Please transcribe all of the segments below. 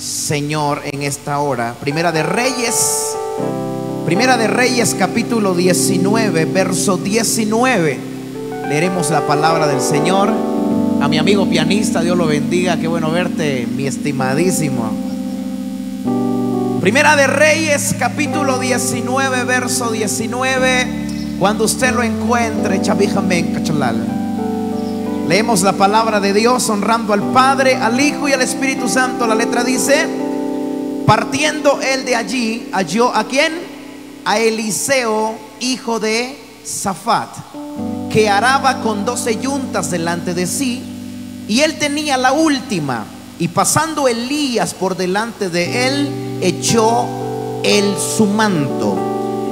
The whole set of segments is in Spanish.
Señor en esta hora. Primera de Reyes, Primera de Reyes capítulo 19, verso 19. Leeremos la palabra del Señor. A mi amigo pianista, Dios lo bendiga, qué bueno verte, mi estimadísimo. Primera de Reyes capítulo 19, verso 19. Cuando usted lo encuentre, chavijamen, cachalal. Leemos la palabra de Dios honrando al Padre, al Hijo y al Espíritu Santo. La letra dice, partiendo él de allí, halló a quién? A Eliseo, hijo de Safat, que araba con doce yuntas delante de sí, y él tenía la última. Y pasando Elías por delante de él, echó él su manto.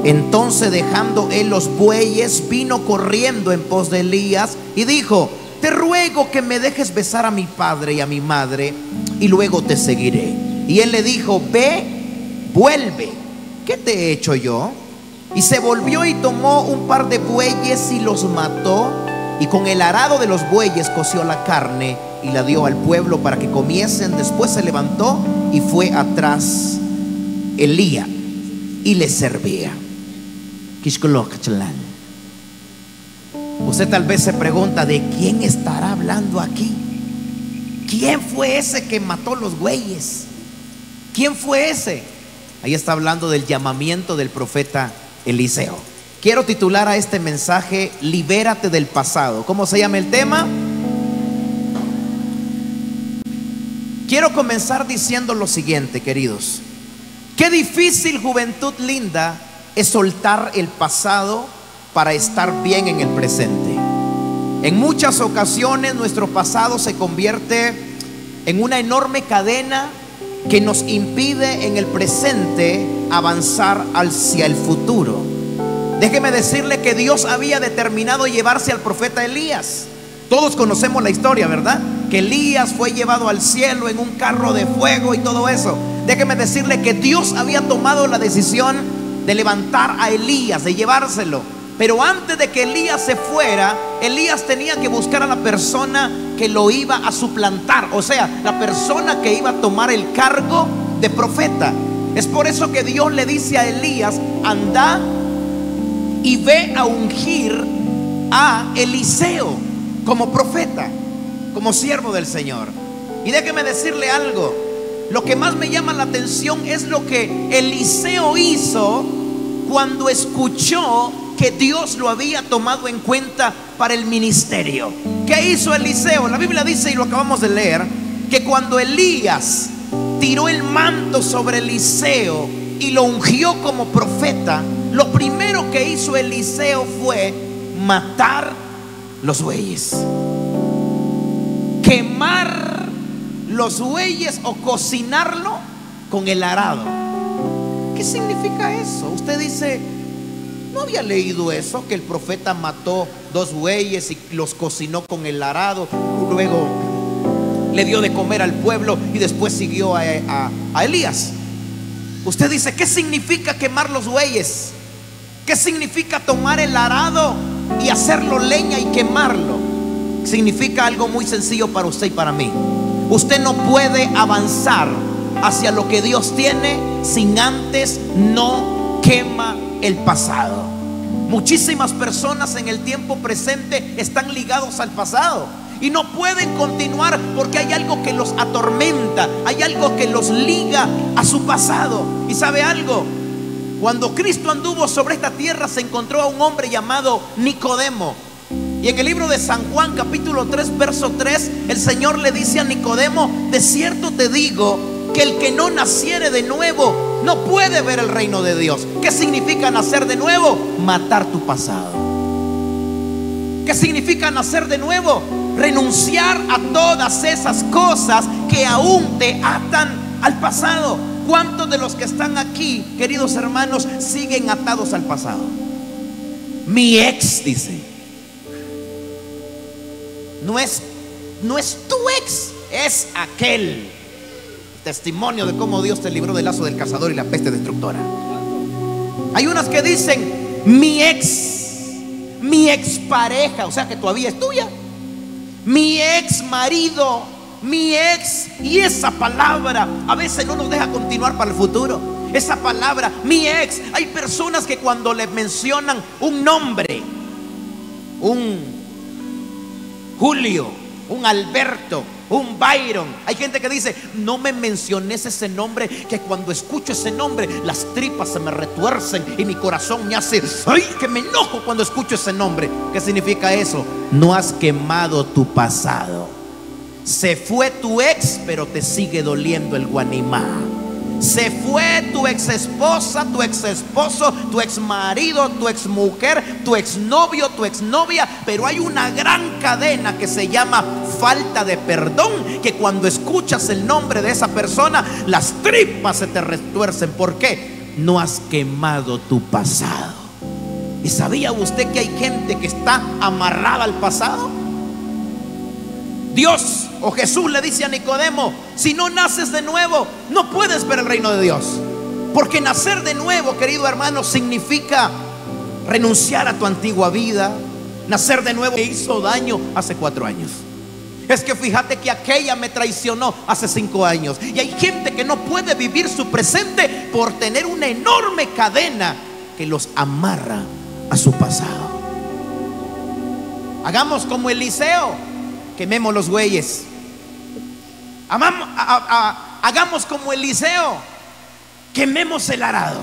Entonces dejando él los bueyes, vino corriendo en pos de Elías y dijo, te ruego que me dejes besar a mi padre y a mi madre y luego te seguiré. Y él le dijo, ve, vuelve, ¿qué te he hecho yo? Y se volvió y tomó un par de bueyes y los mató y con el arado de los bueyes coció la carne y la dio al pueblo para que comiesen. Después se levantó y fue atrás Elías y le servía. Usted tal vez se pregunta de quién estará hablando aquí. ¿Quién fue ese que mató los bueyes? ¿Quién fue ese? Ahí está hablando del llamamiento del profeta Eliseo. Quiero titular a este mensaje Libérate del pasado. ¿Cómo se llama el tema? Quiero comenzar diciendo lo siguiente, queridos. Qué difícil juventud linda es soltar el pasado para estar bien en el presente. En muchas ocasiones nuestro pasado se convierte en una enorme cadena que nos impide en el presente avanzar hacia el futuro. Déjeme decirle que Dios había determinado llevarse al profeta Elías. Todos conocemos la historia, ¿verdad? Que Elías fue llevado al cielo en un carro de fuego y todo eso. Déjeme decirle que Dios había tomado la decisión de levantar a Elías, de llevárselo. Pero antes de que Elías se fuera, Elías tenía que buscar a la persona que lo iba a suplantar, o sea, la persona que iba a tomar el cargo de profeta. Es por eso que Dios le dice a Elías, anda y ve a ungir a Eliseo como profeta, como siervo del Señor. Y déjeme decirle algo, lo que más me llama la atención es lo que Eliseo hizo cuando escuchó que Dios lo había tomado en cuenta para el ministerio. ¿Qué hizo Eliseo? La Biblia dice, y lo acabamos de leer, que cuando Elías tiró el manto sobre Eliseo y lo ungió como profeta, lo primero que hizo Eliseo fue matar los bueyes. Quemar los bueyes o cocinarlo con el arado. ¿Qué significa eso? Usted dice, no había leído eso, que el profeta mató dos bueyes y los cocinó con el arado, luego le dio de comer al pueblo y después siguió a, a Elías. Usted dice, ¿qué significa quemar los bueyes? ¿Qué significa tomar el arado y hacerlo leña y quemarlo? Significa algo muy sencillo para usted y para mí. Usted no puede avanzar hacia lo que Dios tiene sin antes no quema el pasado. Muchísimas personas en el tiempo presente están ligados al pasado y no pueden continuar porque hay algo que los atormenta, hay algo que los liga a su pasado. ¿Y sabe algo? Cuando Cristo anduvo sobre esta tierra se encontró a un hombre llamado Nicodemo. Y en el libro de San Juan capítulo 3 verso 3 el Señor le dice a Nicodemo, de cierto te digo que el que no naciere de nuevo no puede ver el reino de Dios. ¿Qué significa nacer de nuevo? Matar tu pasado. ¿Qué significa nacer de nuevo? Renunciar a todas esas cosas que aún te atan al pasado. ¿Cuántos de los que están aquí, queridos hermanos, siguen atados al pasado? Mi ex dice. No es, no es tu ex, es aquel testimonio de cómo Dios te libró del lazo del cazador y la peste destructora. Hay unas que dicen, mi ex, mi ex pareja, o sea que todavía es tuya. Mi ex marido, mi ex. Y esa palabra a veces no nos deja continuar para el futuro. Esa palabra, mi ex. Hay personas que cuando le mencionan un nombre, un Julio, un Alberto, un Byron. Hay gente que dice, no me menciones ese nombre, que cuando escucho ese nombre las tripas se me retuercen y mi corazón me hace, ay, que me enojo cuando escucho ese nombre. ¿Qué significa eso? No has quemado tu pasado. Se fue tu ex, pero te sigue doliendo el guanimá. Se fue tu ex esposa, tu ex esposo, tu ex marido, tu ex mujer, tu ex novio, tu ex novia. Pero hay una gran cadena que se llama falta de perdón. Que cuando escuchas el nombre de esa persona, las tripas se te retuercen. ¿Por qué? No has quemado tu pasado. ¿Y sabía usted que hay gente que está amarrada al pasado? Dios o Jesús le dice a Nicodemo, si no naces de nuevo, no puedes ver el reino de Dios. Porque nacer de nuevo, querido hermano, significa renunciar a tu antigua vida. Nacer de nuevo me hizo daño hace cuatro años. Es que fíjate que aquella me traicionó hace cinco años. Y hay gente que no puede vivir su presente por tener una enorme cadena que los amarra a su pasado. Hagamos como Eliseo, quememos los hagamos como Eliseo, quememos el arado.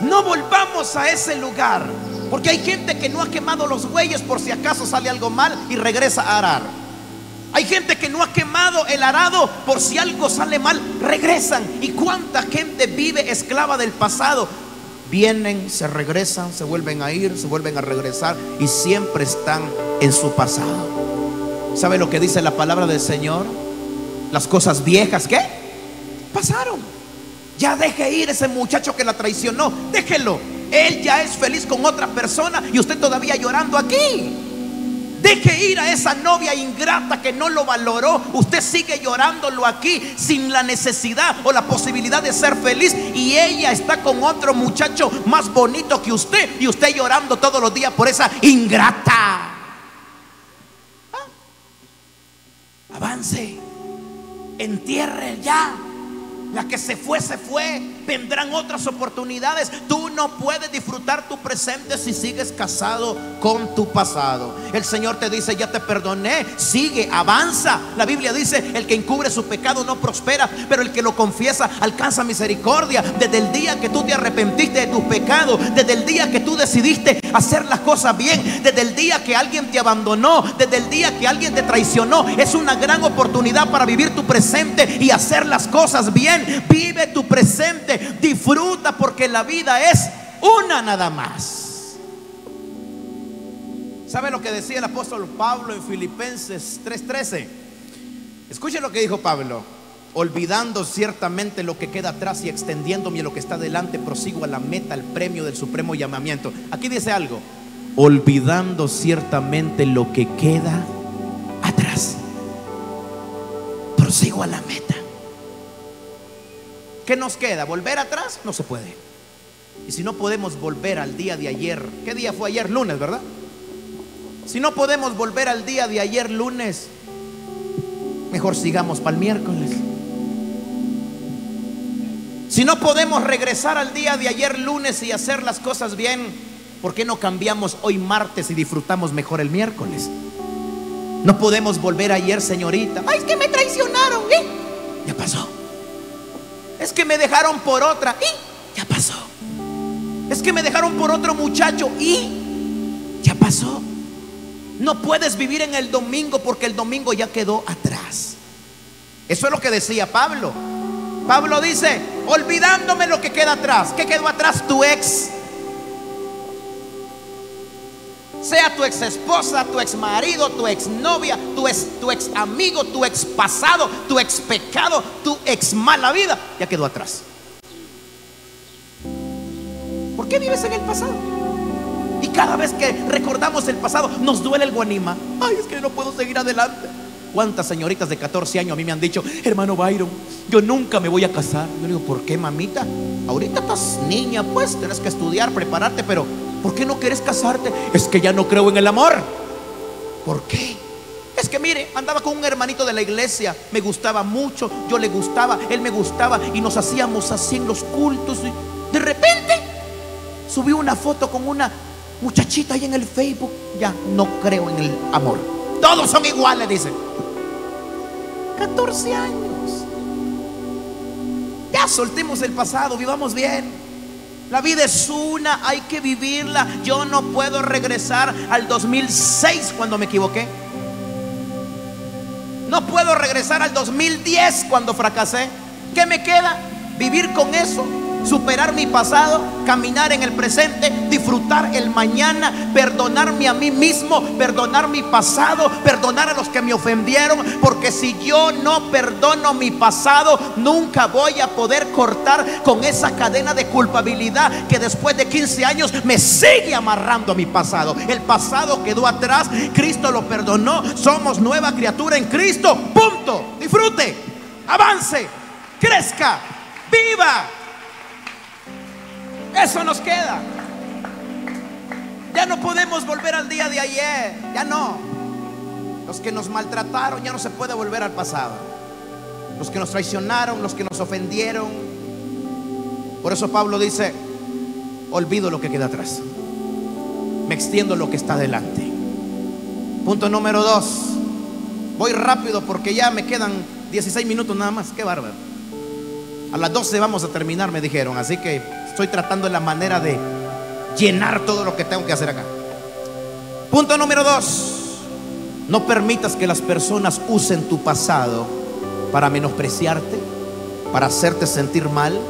No volvamos a ese lugar, porque hay gente que no ha quemado los bueyes por si acaso sale algo mal y regresa a arar. Hay gente que no ha quemado el arado por si algo sale mal, regresan. ¿Y cuánta gente vive esclava del pasado? Vienen, se regresan, se vuelven a ir, se vuelven a regresar y siempre están en su pasado. ¿Sabe lo que dice la palabra del Señor? Las cosas viejas, ¿qué? Pasaron. Ya deje ir ese muchacho que la traicionó. Déjelo. Él ya es feliz con otra persona y usted todavía llorando aquí. Deje ir a esa novia ingrata que no lo valoró. Usted sigue llorándolo aquí sin la necesidad o la posibilidad de ser feliz. Y ella está con otro muchacho más bonito que usted. Y usted llorando todos los días por esa ingrata. avance, entierre ya. La que se fue, se fue. Vendrán otras oportunidades. Tú no puedes disfrutar tu presente si sigues casado con tu pasado. El Señor te dice, ya te perdoné. Sigue, avanza. La Biblia dice, el que encubre su pecado no prospera, pero el que lo confiesa alcanza misericordia. Desde el día que tú te arrepentiste de tu pecado, desde el día que tú decidiste hacer las cosas bien, desde el día que alguien te abandonó, desde el día que alguien te traicionó, es una gran oportunidad para vivir tu presente y hacer las cosas bien. Vive tu presente, disfruta porque la vida es una nada más. ¿Sabe lo que decía el apóstol Pablo en Filipenses 3:13? Escuche lo que dijo Pablo. Olvidando ciertamente lo que queda atrás y extendiéndome lo que está delante, prosigo a la meta, al premio del supremo llamamiento. Aquí dice algo. Olvidando ciertamente lo que queda atrás, prosigo a la meta. ¿Qué nos queda? ¿Volver atrás? No se puede. Y si no podemos volver al día de ayer, ¿qué día fue ayer? Lunes, ¿verdad? Si no podemos volver al día de ayer, lunes, mejor sigamos para el miércoles. Si no podemos regresar al día de ayer, lunes, y hacer las cosas bien, ¿por qué no cambiamos hoy martes y disfrutamos mejor el miércoles? No podemos volver ayer, señorita. Ay, es que me traicionaron. ¿eh? Es que me dejaron por otra y ya pasó. Es que me dejaron por otro muchacho y ya pasó. No puedes vivir en el domingo porque el domingo ya quedó atrás. Eso es lo que decía Pablo. Pablo dice, olvidándome lo que queda atrás. ¿Qué quedó atrás? Tu ex sea tu ex esposa, tu ex marido, tu ex novia, tu ex, tu ex amigo, tu ex pasado, tu ex pecado, tu ex mala vida, ya quedó atrás. ¿Por qué vives en el pasado? Y cada vez que recordamos el pasado, nos duele el guanima. Ay, es que no puedo seguir adelante. ¿Cuántas señoritas de 14 años a mí me han dicho, hermano Byron, yo nunca me voy a casar? Yo digo, ¿por qué, mamita? Ahorita estás niña, pues tienes que estudiar, prepararte, pero ¿Por qué no quieres casarte? Es que ya no creo en el amor. ¿Por qué? Es que mire, andaba con un hermanito de la iglesia, me gustaba mucho, yo le gustaba, él me gustaba y nos hacíamos así en los cultos. Y de repente subió una foto con una muchachita ahí en el Facebook. Ya no creo en el amor. Todos son iguales, dice. 14 años. Ya soltemos el pasado, vivamos bien. La vida es una, hay que vivirla. Yo no puedo regresar al 2006 cuando me equivoqué. No puedo regresar al 2010 cuando fracasé. ¿Qué me queda? Vivir con eso superar mi pasado, caminar en el presente, disfrutar el mañana, perdonarme a mí mismo, perdonar mi pasado, perdonar a los que me ofendieron, porque si yo no perdono mi pasado, nunca voy a poder cortar con esa cadena de culpabilidad que después de 15 años me sigue amarrando a mi pasado. El pasado quedó atrás, Cristo lo perdonó, somos nueva criatura en Cristo, punto. Disfrute, avance, crezca, viva. Eso nos queda. Ya no podemos volver al día de ayer. Ya no. Los que nos maltrataron ya no se puede volver al pasado. Los que nos traicionaron, los que nos ofendieron. Por eso Pablo dice, olvido lo que queda atrás. Me extiendo lo que está delante. Punto número dos. Voy rápido porque ya me quedan 16 minutos nada más. Qué bárbaro. A las 12 vamos a terminar, me dijeron. Así que Estoy tratando de la manera de llenar todo lo que tengo que hacer acá. Punto número dos. No permitas que las personas usen tu pasado para menospreciarte, para hacerte sentir mal.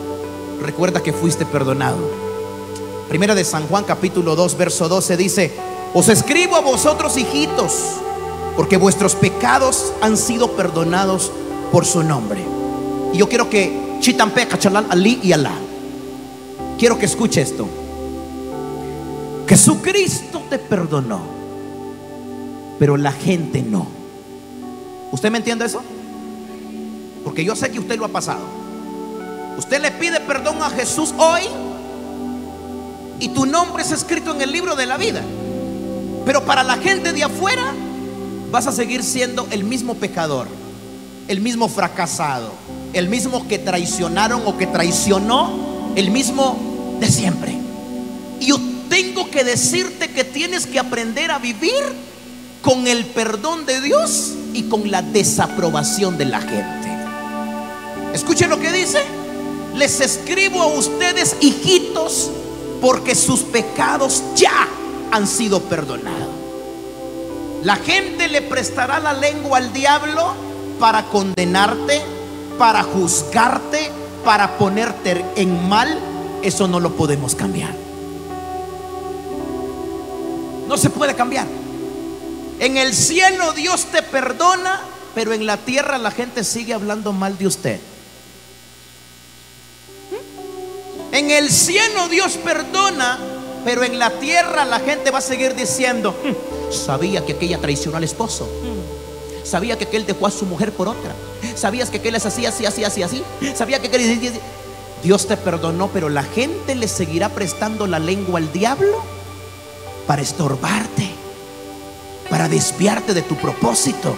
Recuerda que fuiste perdonado. Primera de San Juan capítulo 2 verso 12 dice, os escribo a vosotros hijitos, porque vuestros pecados han sido perdonados por su nombre. Y yo quiero que Chitampe, Chalán, Ali y Alá quiero que escuche esto. Jesucristo te perdonó, pero la gente no. ¿Usted me entiende eso? Porque yo sé que usted lo ha pasado. Usted le pide perdón a Jesús hoy y tu nombre es escrito en el libro de la vida. Pero para la gente de afuera vas a seguir siendo el mismo pecador, el mismo fracasado, el mismo que traicionaron o que traicionó, el mismo de siempre. Y yo tengo que decirte que tienes que aprender a vivir con el perdón de Dios y con la desaprobación de la gente. Escuchen lo que dice. Les escribo a ustedes, hijitos, porque sus pecados ya han sido perdonados. La gente le prestará la lengua al diablo para condenarte, para juzgarte, para ponerte en mal eso no lo podemos cambiar. No se puede cambiar. En el cielo Dios te perdona, pero en la tierra la gente sigue hablando mal de usted. En el cielo Dios perdona, pero en la tierra la gente va a seguir diciendo, mm, sabía que aquella traicionó al esposo. Sabía que aquel dejó a su mujer por otra. Sabías que aquel es así, así, así, así, así. Sabía que aquel... Dios te perdonó, pero la gente le seguirá prestando la lengua al diablo para estorbarte, para desviarte de tu propósito,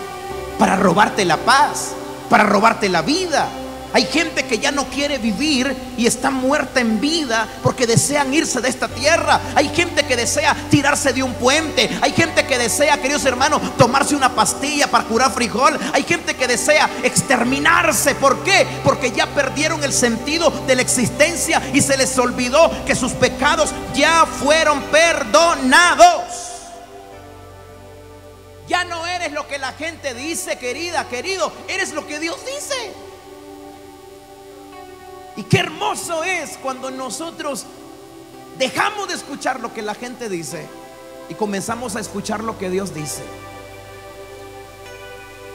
para robarte la paz, para robarte la vida, hay gente que ya no quiere vivir y está muerta en vida porque desean irse de esta tierra. Hay gente que desea tirarse de un puente. Hay gente que desea, queridos hermanos, tomarse una pastilla para curar frijol. Hay gente que desea exterminarse. ¿Por qué? Porque ya perdieron el sentido de la existencia y se les olvidó que sus pecados ya fueron perdonados. Ya no eres lo que la gente dice, querida, querido. Eres lo que Dios dice. Y qué hermoso es cuando nosotros dejamos de escuchar lo que la gente dice y comenzamos a escuchar lo que Dios dice.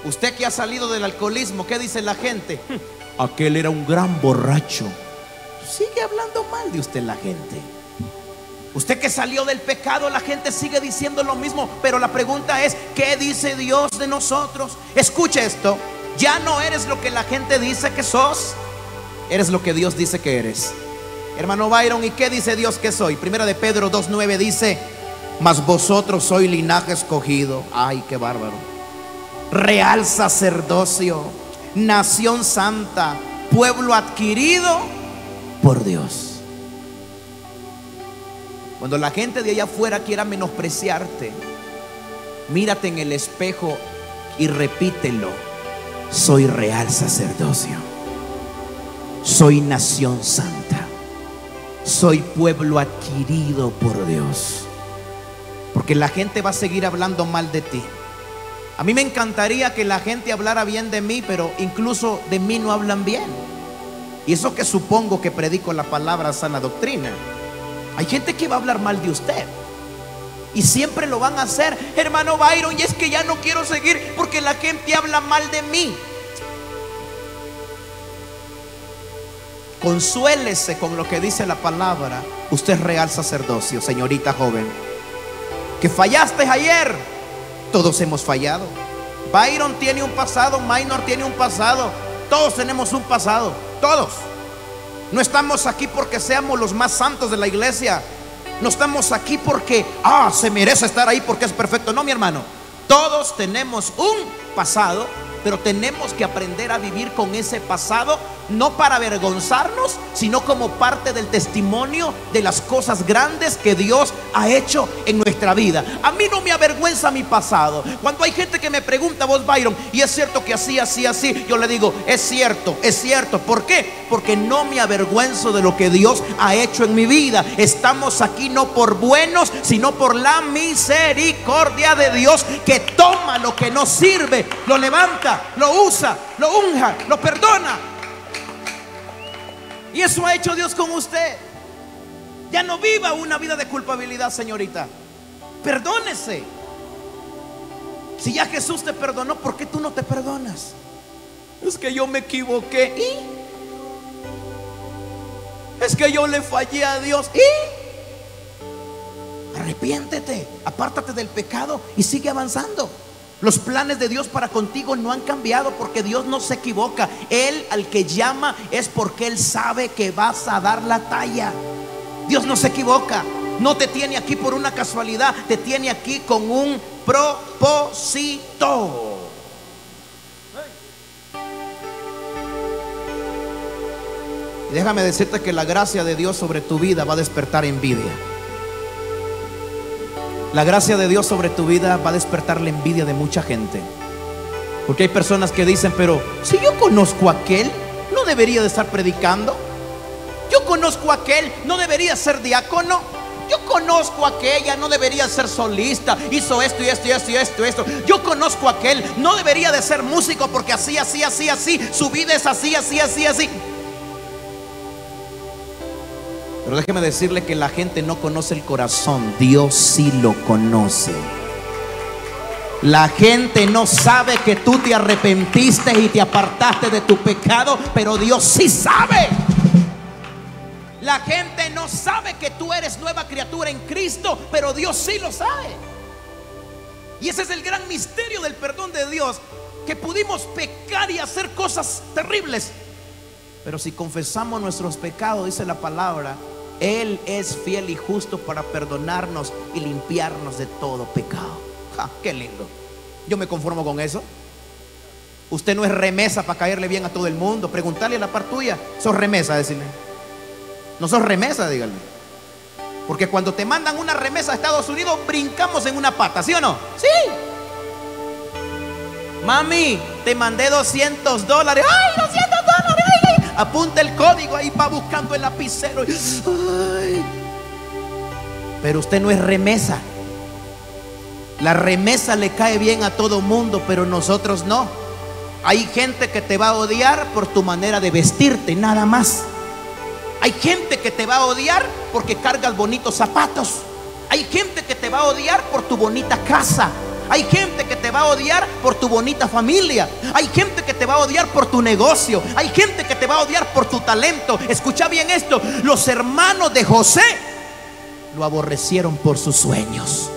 Usted que ha salido del alcoholismo, ¿qué dice la gente? Aquel era un gran borracho. Sigue hablando mal de usted la gente. Usted que salió del pecado, la gente sigue diciendo lo mismo, pero la pregunta es, ¿qué dice Dios de nosotros? Escuche esto, ya no eres lo que la gente dice que sos. Eres lo que Dios dice que eres. Hermano Byron, ¿y qué dice Dios que soy? Primera de Pedro 2.9 dice, mas vosotros sois linaje escogido. Ay, qué bárbaro. real sacerdocio, nación santa, pueblo adquirido por Dios. Cuando la gente de allá afuera quiera menospreciarte, mírate en el espejo y repítelo. Soy real sacerdocio. Soy nación santa. Soy pueblo adquirido por Dios. Porque la gente va a seguir hablando mal de ti. A mí me encantaría que la gente hablara bien de mí, pero incluso de mí no hablan bien. Y eso que supongo que predico la palabra sana doctrina. Hay gente que va a hablar mal de usted. Y siempre lo van a hacer, hermano Byron, y es que ya no quiero seguir porque la gente habla mal de mí. Consuélese con lo que dice la palabra. Usted es real sacerdocio, señorita joven. Que fallaste ayer. Todos hemos fallado. Byron tiene un pasado, Minor tiene un pasado. Todos tenemos un pasado. Todos. No estamos aquí porque seamos los más santos de la iglesia. No estamos aquí porque, ah, se merece estar ahí porque es perfecto. No, mi hermano. Todos tenemos un pasado pero tenemos que aprender a vivir con ese pasado, no para avergonzarnos, sino como parte del testimonio de las cosas grandes que Dios ha hecho en nuestra vida. A mí no me avergüenza mi pasado. Cuando hay gente que me pregunta, vos Byron, y es cierto que así, así, así, yo le digo, es cierto, es cierto. ¿Por qué? Porque no me avergüenzo de lo que Dios ha hecho en mi vida. Estamos aquí no por buenos, sino por la misericordia de Dios que toma lo que no sirve, lo levanta lo usa, lo unja, lo perdona. Y eso ha hecho Dios con usted. Ya no viva una vida de culpabilidad, señorita. Perdónese. Si ya Jesús te perdonó, ¿por qué tú no te perdonas? Es que yo me equivoqué. ¿Y? Es que yo le fallé a Dios. ¿Y? Arrepiéntete, apártate del pecado y sigue avanzando. Los planes de Dios para contigo no han cambiado porque Dios no se equivoca. Él al que llama es porque Él sabe que vas a dar la talla. Dios no se equivoca. No te tiene aquí por una casualidad, te tiene aquí con un propósito. déjame decirte que la gracia de Dios sobre tu vida va a despertar envidia. La gracia de Dios sobre tu vida va a despertar la envidia de mucha gente. Porque hay personas que dicen, pero si yo conozco a aquel, no debería de estar predicando. Yo conozco a aquel, no debería ser diácono. Yo conozco a aquella, no debería ser solista. Hizo esto y esto y esto y esto, esto. Yo conozco a aquel, no debería de ser músico porque así, así, así, así. Su vida es así, así, así, así. Pero déjeme decirle que la gente no conoce el corazón, Dios sí lo conoce. La gente no sabe que tú te arrepentiste y te apartaste de tu pecado, pero Dios sí sabe. La gente no sabe que tú eres nueva criatura en Cristo, pero Dios sí lo sabe. Y ese es el gran misterio del perdón de Dios, que pudimos pecar y hacer cosas terribles. Pero si confesamos nuestros pecados, dice la palabra, él es fiel y justo para perdonarnos y limpiarnos de todo pecado. ¡Qué lindo! Yo me conformo con eso. Usted no es remesa para caerle bien a todo el mundo. Preguntarle a la par tuya, sos remesa, decirle. No sos remesa, dígale. Porque cuando te mandan una remesa a Estados Unidos, brincamos en una pata, ¿sí o no? Sí. Mami, te mandé 200 dólares. ¡Ay, 200 dólares! Apunta el código ahí, va buscando el lapicero. Pero usted no es remesa. La remesa le cae bien a todo mundo, pero nosotros no. Hay gente que te va a odiar por tu manera de vestirte, nada más. Hay gente que te va a odiar porque cargas bonitos zapatos. Hay gente que te va a odiar por tu bonita casa. Hay gente que te va a odiar por tu bonita familia. Hay gente que te va a odiar por tu negocio. Hay gente que te va a odiar por tu talento. Escucha bien esto. Los hermanos de José lo aborrecieron por sus sueños.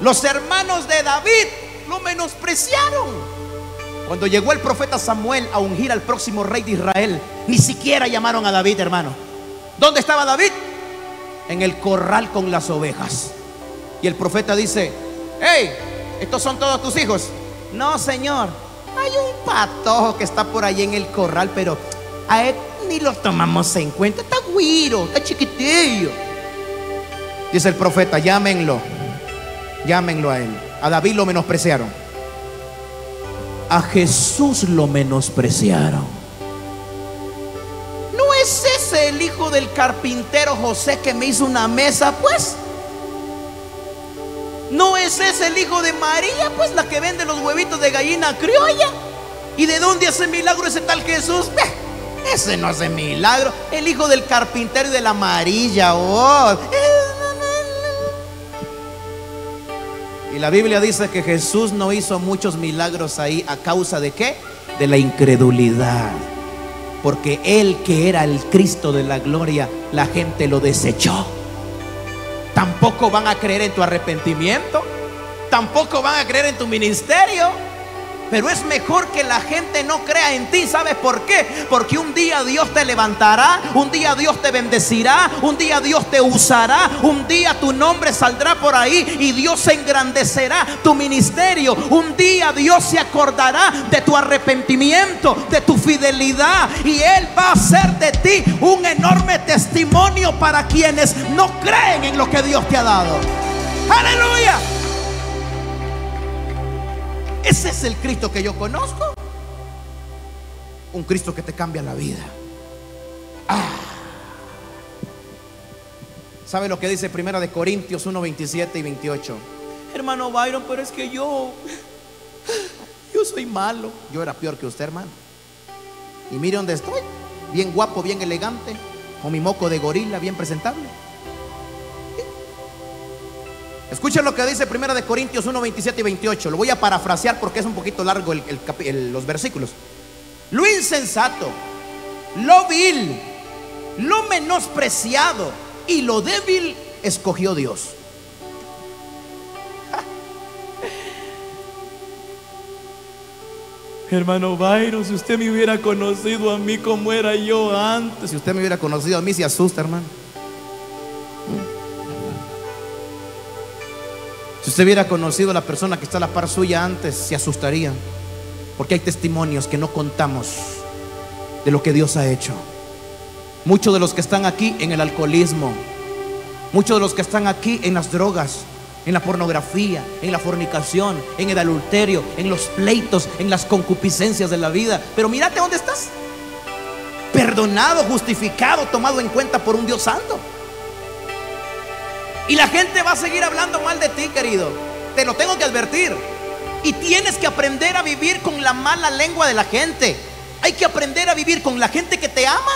Los hermanos de David lo menospreciaron. Cuando llegó el profeta Samuel a ungir al próximo rey de Israel, ni siquiera llamaron a David, hermano. ¿Dónde estaba David? En el corral con las ovejas. Y el profeta dice, hey, ¿Estos son todos tus hijos? No, señor. Hay un patojo que está por ahí en el corral, pero a él ni lo tomamos en cuenta. Está guiro, está chiquitillo. Dice el profeta, llámenlo. Llámenlo a él. A David lo menospreciaron. A Jesús lo menospreciaron. ¿No es ese el hijo del carpintero José que me hizo una mesa? Pues. ¿No es ese el hijo de María? Pues la que vende los huevitos de gallina criolla. ¿Y de dónde hace milagro ese tal Jesús? Ese no hace milagro. El hijo del carpintero y de la amarilla. Oh. Y la Biblia dice que Jesús no hizo muchos milagros ahí a causa de qué? De la incredulidad. Porque él que era el Cristo de la gloria, la gente lo desechó. Tampoco van a creer en tu arrepentimiento. Tampoco van a creer en tu ministerio. Pero es mejor que la gente no crea en ti. ¿Sabes por qué? Porque un día Dios te levantará, un día Dios te bendecirá, un día Dios te usará, un día tu nombre saldrá por ahí y Dios engrandecerá tu ministerio. Un día Dios se acordará de tu arrepentimiento, de tu fidelidad y Él va a hacer de ti un enorme testimonio para quienes no creen en lo que Dios te ha dado. Aleluya. Ese es el Cristo que yo conozco. Un Cristo que te cambia la vida. Ah. ¿Sabe lo que dice Primera de Corintios 1, 27 y 28? Hermano Byron, pero es que yo, yo soy malo. Yo era peor que usted, hermano. Y mire dónde estoy. Bien guapo, bien elegante. Con mi moco de gorila, bien presentable. Escuchen lo que dice Primera de Corintios 1, 27 y 28. Lo voy a parafrasear porque es un poquito largo los versículos. Lo insensato, lo vil, lo menospreciado y lo débil escogió Dios. Hermano Byron, si usted me hubiera conocido a mí como era yo antes, si usted me hubiera conocido a mí, se asusta, hermano. Usted hubiera conocido a la persona que está a la par suya antes, se asustaría. Porque hay testimonios que no contamos de lo que Dios ha hecho. Muchos de los que están aquí en el alcoholismo, muchos de los que están aquí en las drogas, en la pornografía, en la fornicación, en el adulterio, en los pleitos, en las concupiscencias de la vida. Pero mírate dónde estás. Perdonado, justificado, tomado en cuenta por un Dios santo. Y la gente va a seguir hablando mal de ti, querido. Te lo tengo que advertir. Y tienes que aprender a vivir con la mala lengua de la gente. Hay que aprender a vivir con la gente que te ama.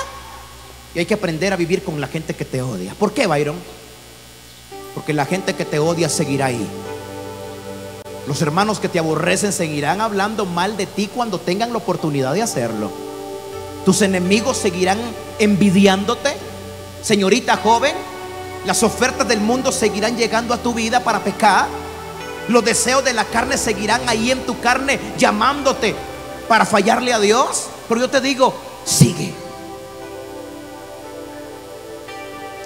Y hay que aprender a vivir con la gente que te odia. ¿Por qué, Byron? Porque la gente que te odia seguirá ahí. Los hermanos que te aborrecen seguirán hablando mal de ti cuando tengan la oportunidad de hacerlo. Tus enemigos seguirán envidiándote. Señorita joven, las ofertas del mundo seguirán llegando a tu vida para pecar. Los deseos de la carne seguirán ahí en tu carne llamándote para fallarle a Dios. Pero yo te digo, sigue.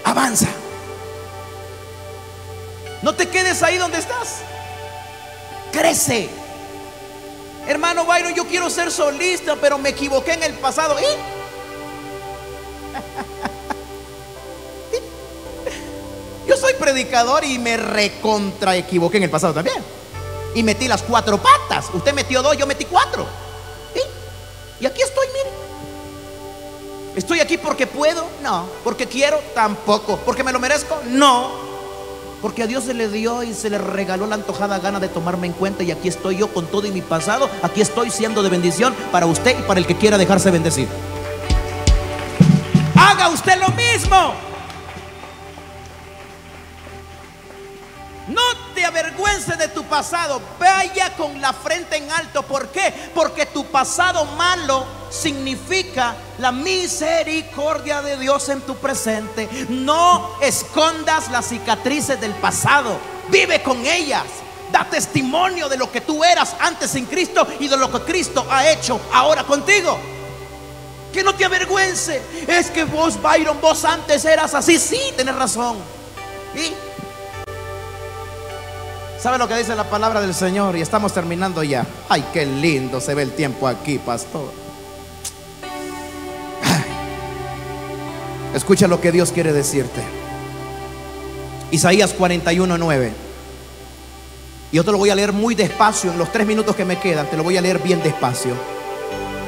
Avanza. No te quedes ahí donde estás. Crece. Hermano Byron, yo quiero ser solista, pero me equivoqué en el pasado. ¿Y? Yo soy predicador y me recontra equivoqué en el pasado también. Y metí las cuatro patas. Usted metió dos, yo metí cuatro. Y aquí estoy, mire. ¿Estoy aquí porque puedo? No. ¿Porque quiero? Tampoco. ¿Porque me lo merezco? No. Porque a Dios se le dio y se le regaló la antojada gana de tomarme en cuenta y aquí estoy yo con todo y mi pasado. Aquí estoy siendo de bendición para usted y para el que quiera dejarse bendecir. Haga usted lo mismo. Pasado. Vaya con la frente en alto. ¿Por qué? Porque tu pasado malo significa la misericordia de Dios en tu presente. No escondas las cicatrices del pasado. Vive con ellas. Da testimonio de lo que tú eras antes en Cristo y de lo que Cristo ha hecho ahora contigo. Que no te avergüence. Es que vos, Byron, vos antes eras así. Sí, tenés razón. ¿Y? ¿Sabe lo que dice la palabra del Señor? Y estamos terminando ya. Ay, qué lindo se ve el tiempo aquí, pastor. Escucha lo que Dios quiere decirte. Isaías 41, 9. Y yo te lo voy a leer muy despacio en los tres minutos que me quedan. Te lo voy a leer bien despacio.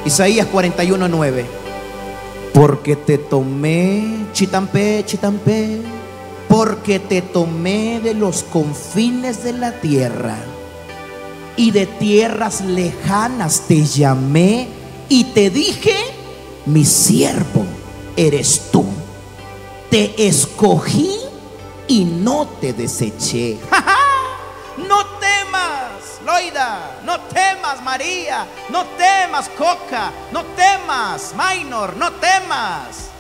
Isaías 41, 9. Porque te tomé, chitampe, chitampe, porque te tomé de los confines de la tierra y de tierras lejanas te llamé y te dije, mi siervo eres tú. Te escogí y no te deseché. no temas, Loida, no temas, María, no temas, Coca, no temas, Minor, no temas.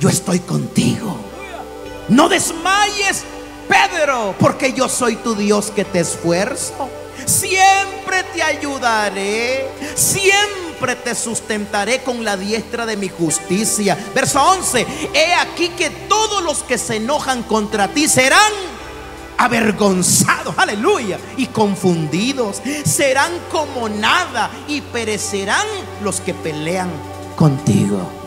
Yo estoy contigo. No desmayes, Pedro, porque yo soy tu Dios que te esfuerzo. Siempre te ayudaré, siempre te sustentaré con la diestra de mi justicia. Verso 11, he aquí que todos los que se enojan contra ti serán avergonzados, aleluya, y confundidos. Serán como nada y perecerán los que pelean contigo.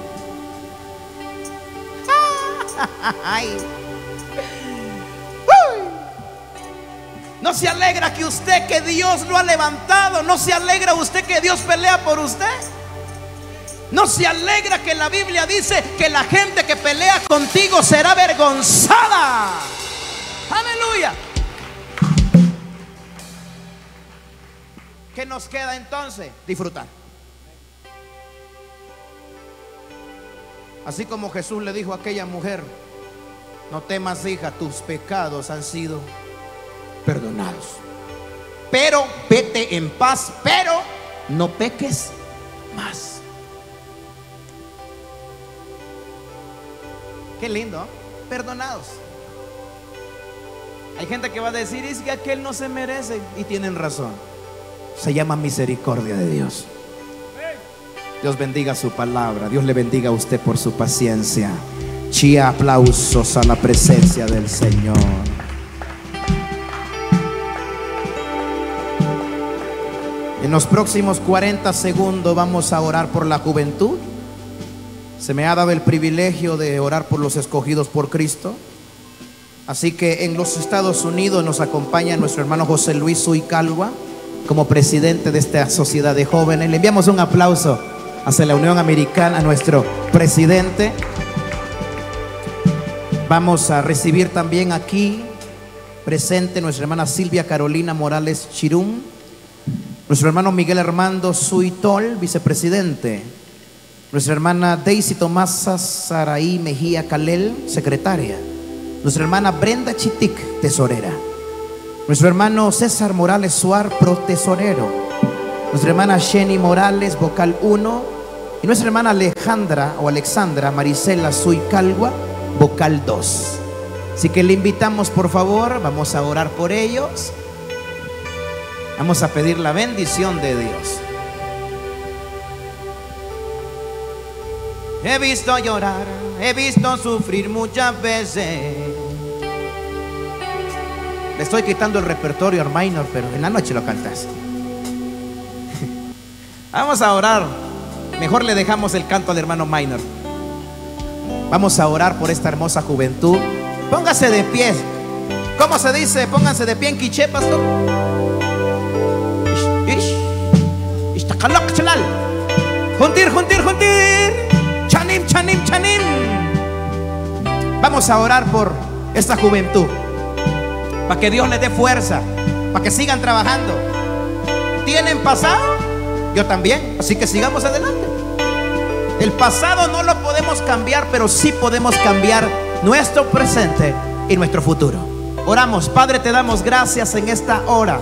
No se alegra que usted, que Dios lo ha levantado. No se alegra usted que Dios pelea por usted. No se alegra que la Biblia dice que la gente que pelea contigo será avergonzada. Aleluya. ¿Qué nos queda entonces? Disfrutar. Así como Jesús le dijo a aquella mujer, no temas hija, tus pecados han sido perdonados. Pero vete en paz, pero no peques más. Qué lindo, ¿eh? perdonados. Hay gente que va a decir, es que aquel no se merece. Y tienen razón. Se llama misericordia de Dios. Dios bendiga su palabra. Dios le bendiga a usted por su paciencia. Chía aplausos a la presencia del Señor. En los próximos 40 segundos vamos a orar por la juventud. Se me ha dado el privilegio de orar por los escogidos por Cristo. Así que en los Estados Unidos nos acompaña nuestro hermano José Luis Suicalva como presidente de esta sociedad de jóvenes. Le enviamos un aplauso hacia la Unión Americana, a nuestro presidente. Vamos a recibir también aquí presente nuestra hermana Silvia Carolina Morales Chirum, nuestro hermano Miguel Armando Suitol, vicepresidente, nuestra hermana Daisy Tomasa Saraí Mejía Calel, secretaria, nuestra hermana Brenda Chitic, tesorera, nuestro hermano César Morales Suar, protesorero, nuestra hermana Jenny Morales, vocal 1, y nuestra hermana Alejandra o Alexandra Marisela Suicalgua, vocal 2. Así que le invitamos, por favor, vamos a orar por ellos. Vamos a pedir la bendición de Dios. He visto llorar, he visto sufrir muchas veces. Le estoy quitando el repertorio al pero en la noche lo cantas. Vamos a orar. Mejor le dejamos el canto al hermano minor. Vamos a orar por esta hermosa juventud. Póngase de pie. ¿Cómo se dice? Pónganse de pie en quiché, pastor. Juntir, juntir, juntir. Chanim, chanim, chanim. Vamos a orar por esta juventud. Para que Dios les dé fuerza. Para que sigan trabajando. ¿Tienen pasado? Yo también. Así que sigamos adelante. El pasado no lo podemos cambiar, pero sí podemos cambiar nuestro presente y nuestro futuro. Oramos, Padre, te damos gracias en esta hora.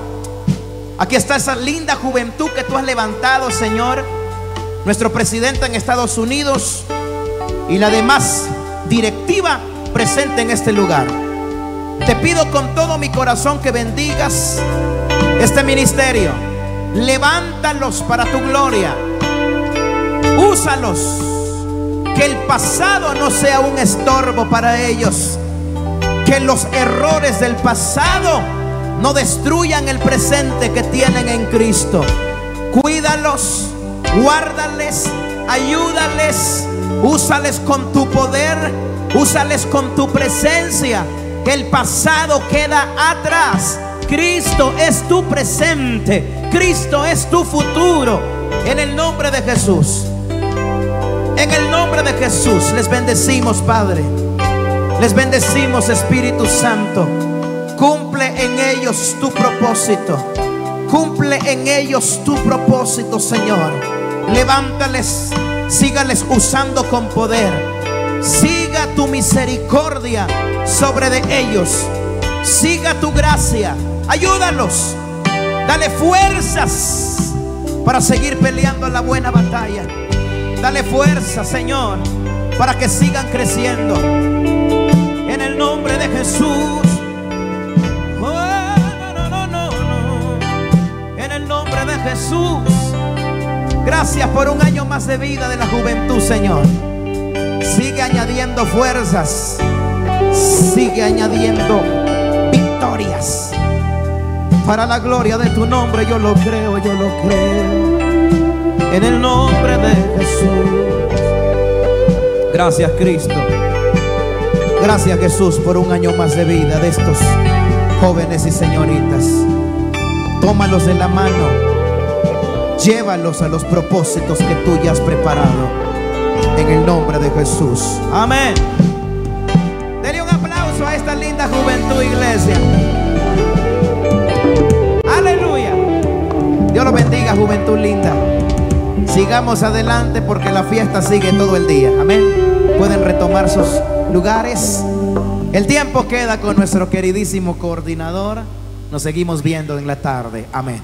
Aquí está esa linda juventud que tú has levantado, Señor. Nuestro presidente en Estados Unidos y la demás directiva presente en este lugar. Te pido con todo mi corazón que bendigas este ministerio. Levántalos para tu gloria. Úsalos. Que el pasado no sea un estorbo para ellos. Que los errores del pasado no destruyan el presente que tienen en Cristo. Cuídalos, guárdales, ayúdales, úsales con tu poder, úsales con tu presencia. Que el pasado queda atrás. Cristo es tu presente, Cristo es tu futuro. En el nombre de Jesús. En el nombre de Jesús les bendecimos, Padre. Les bendecimos, Espíritu Santo. Cumple en ellos tu propósito. Cumple en ellos tu propósito, Señor. Levántales, sígales usando con poder. Siga tu misericordia sobre de ellos. Siga tu gracia. Ayúdalos. Dale fuerzas para seguir peleando la buena batalla. Dale fuerza, Señor, para que sigan creciendo. En el nombre de Jesús. Oh, no, no, no. En el nombre de Jesús. Gracias por un año más de vida de la juventud, Señor. Sigue añadiendo fuerzas. Sigue añadiendo victorias. Para la gloria de tu nombre, yo lo creo, yo lo creo. En el nombre de Jesús. Gracias, Cristo. Gracias, Jesús, por un año más de vida de estos jóvenes y señoritas. Tómalos de la mano. Llévalos a los propósitos que tú ya has preparado. En el nombre de Jesús. Amén. Dele un aplauso a esta linda juventud, iglesia. Aleluya. Dios los bendiga, juventud linda. Sigamos adelante porque la fiesta sigue todo el día. Amén. Pueden retomar sus lugares. El tiempo queda con nuestro queridísimo coordinador. Nos seguimos viendo en la tarde. Amén.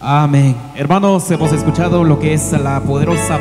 Amén. Hermanos, hemos escuchado lo que es la poderosa